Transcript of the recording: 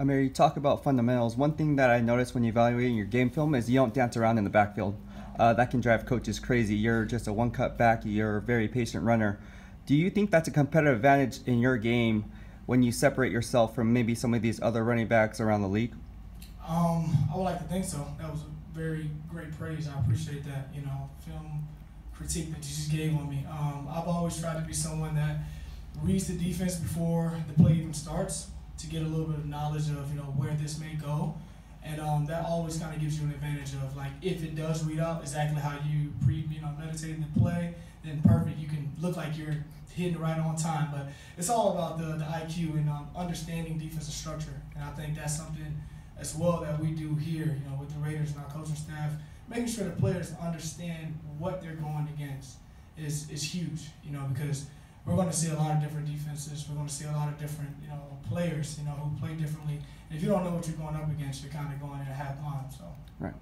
Ameer, you talk about fundamentals. One thing that I noticed when evaluating your game film is you don't dance around in the backfield. Uh, that can drive coaches crazy. You're just a one cut back. You're a very patient runner. Do you think that's a competitive advantage in your game when you separate yourself from maybe some of these other running backs around the league? Um, I would like to think so. That was a very great praise. I appreciate that. You know, film critique that you just gave on me. Um, I've always tried to be someone that reads the defense before the play even to get a little bit of knowledge of you know where this may go, and um, that always kind of gives you an advantage of like if it does read out exactly how you pre you know meditated the play, then perfect. You can look like you're hitting right on time, but it's all about the, the IQ and um, understanding defensive structure, and I think that's something as well that we do here, you know, with the Raiders and our coaching staff, making sure the players understand what they're going against is is huge, you know, because we're going to see a lot of different defenses. We're going to see a lot of different, you know, players, you know, who play differently. And if you don't know what you're going up against, you're kind of going in a half blind. So. Right.